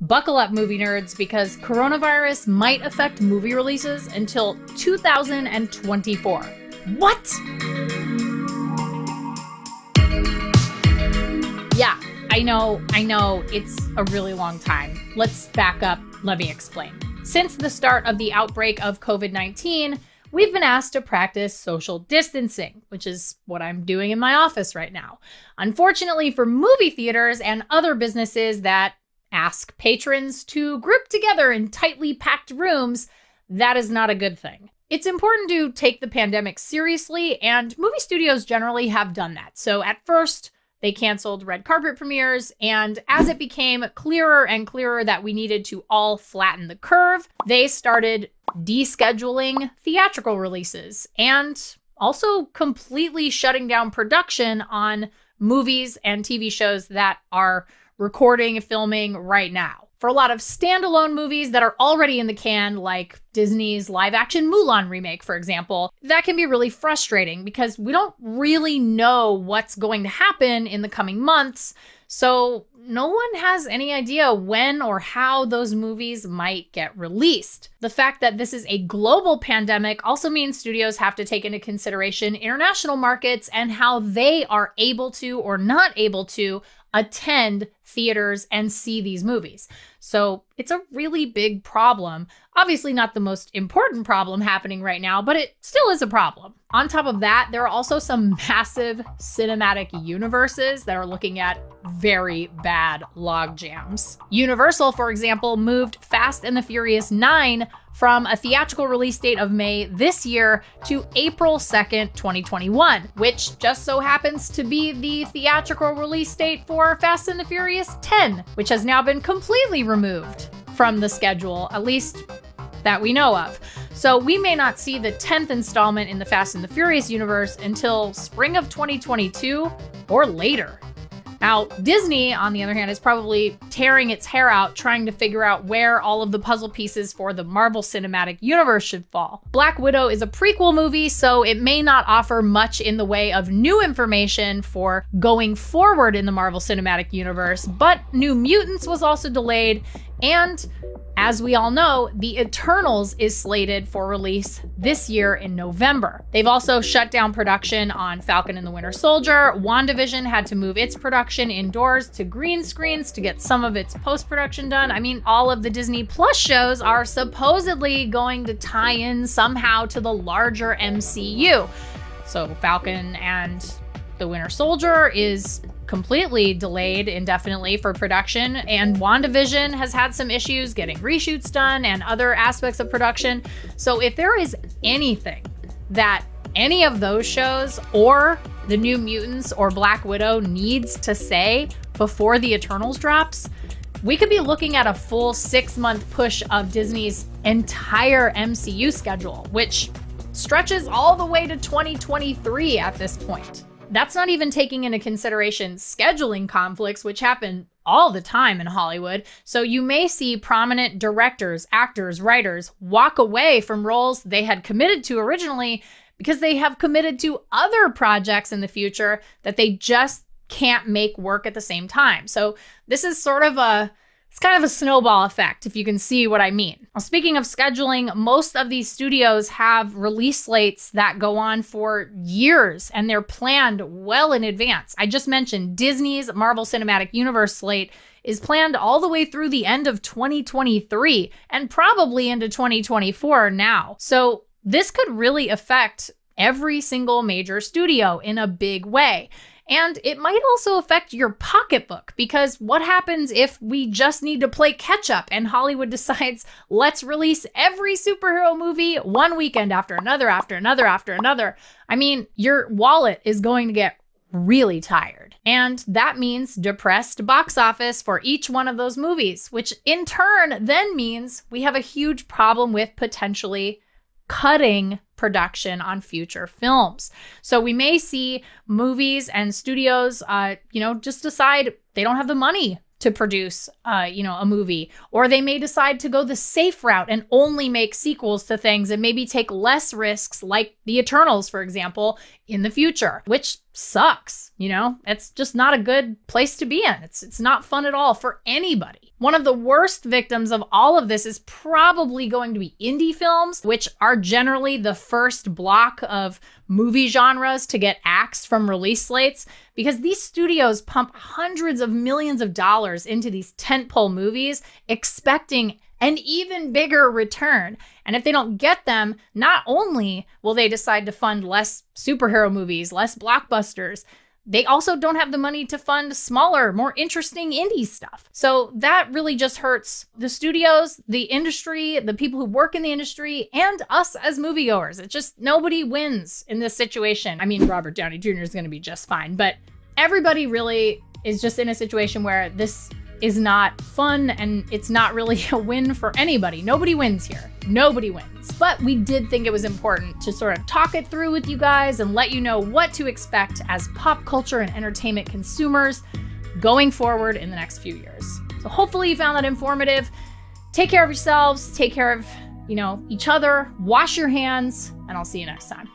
Buckle up, movie nerds, because coronavirus might affect movie releases until 2024. What? Yeah, I know, I know, it's a really long time. Let's back up. Let me explain. Since the start of the outbreak of COVID 19, we've been asked to practice social distancing, which is what I'm doing in my office right now. Unfortunately, for movie theaters and other businesses that ask patrons to group together in tightly packed rooms, that is not a good thing. It's important to take the pandemic seriously, and movie studios generally have done that. So at first, they canceled red carpet premieres, and as it became clearer and clearer that we needed to all flatten the curve, they started descheduling theatrical releases and also completely shutting down production on movies and TV shows that are recording, filming right now. For a lot of standalone movies that are already in the can, like Disney's live action Mulan remake, for example, that can be really frustrating because we don't really know what's going to happen in the coming months. So, no one has any idea when or how those movies might get released. The fact that this is a global pandemic also means studios have to take into consideration international markets and how they are able to or not able to attend theaters and see these movies. So it's a really big problem. Obviously, not the most important problem happening right now, but it still is a problem. On top of that, there are also some massive cinematic universes that are looking at very bad log jams. Universal, for example, moved Fast and the Furious 9 from a theatrical release date of May this year to April 2nd, 2021, which just so happens to be the theatrical release date for Fast and the Furious 10, which has now been completely removed from the schedule, at least that we know of. So we may not see the 10th installment in the Fast and the Furious universe until spring of 2022 or later. Now, Disney, on the other hand, is probably tearing its hair out trying to figure out where all of the puzzle pieces for the Marvel Cinematic Universe should fall. Black Widow is a prequel movie, so it may not offer much in the way of new information for going forward in the Marvel Cinematic Universe, but New Mutants was also delayed, and as we all know, The Eternals is slated for release this year in November. They've also shut down production on Falcon and the Winter Soldier. WandaVision had to move its production indoors to green screens to get some of its post production done. I mean, all of the Disney Plus shows are supposedly going to tie in somehow to the larger MCU. So, Falcon and the Winter Soldier is completely delayed indefinitely for production, and WandaVision has had some issues getting reshoots done and other aspects of production. So, if there is anything that any of those shows or the New Mutants or Black Widow needs to say before the Eternals drops, we could be looking at a full six month push of Disney's entire MCU schedule, which stretches all the way to 2023 at this point. That's not even taking into consideration scheduling conflicts, which happen all the time in Hollywood. So you may see prominent directors, actors, writers walk away from roles they had committed to originally because they have committed to other projects in the future that they just can't make work at the same time. So this is sort of a it's kind of a snowball effect, if you can see what I mean. Well, speaking of scheduling, most of these studios have release slates that go on for years and they're planned well in advance. I just mentioned Disney's Marvel Cinematic Universe slate is planned all the way through the end of 2023 and probably into 2024 now. So this could really affect every single major studio in a big way. And it might also affect your pocketbook because what happens if we just need to play catch up and Hollywood decides, let's release every superhero movie one weekend after another, after another, after another? I mean, your wallet is going to get really tired. And that means depressed box office for each one of those movies, which in turn then means we have a huge problem with potentially cutting production on future films. So we may see movies and studios, uh, you know, just decide they don't have the money to produce, uh, you know, a movie, or they may decide to go the safe route and only make sequels to things and maybe take less risks, like The Eternals, for example, in the future, which sucks, you know? It's just not a good place to be in. It's it's not fun at all for anybody. One of the worst victims of all of this is probably going to be indie films, which are generally the first block of movie genres to get axed from release slates because these studios pump hundreds of millions of dollars into these tentpole movies expecting an even bigger return. And if they don't get them, not only will they decide to fund less superhero movies, less blockbusters, they also don't have the money to fund smaller, more interesting indie stuff. So that really just hurts the studios, the industry, the people who work in the industry, and us as moviegoers. It just nobody wins in this situation. I mean, Robert Downey Jr. is going to be just fine, but everybody really is just in a situation where this is not fun and it's not really a win for anybody. Nobody wins here. Nobody wins. But we did think it was important to sort of talk it through with you guys and let you know what to expect as pop culture and entertainment consumers going forward in the next few years. So hopefully you found that informative. Take care of yourselves, take care of, you know, each other, wash your hands, and I'll see you next time.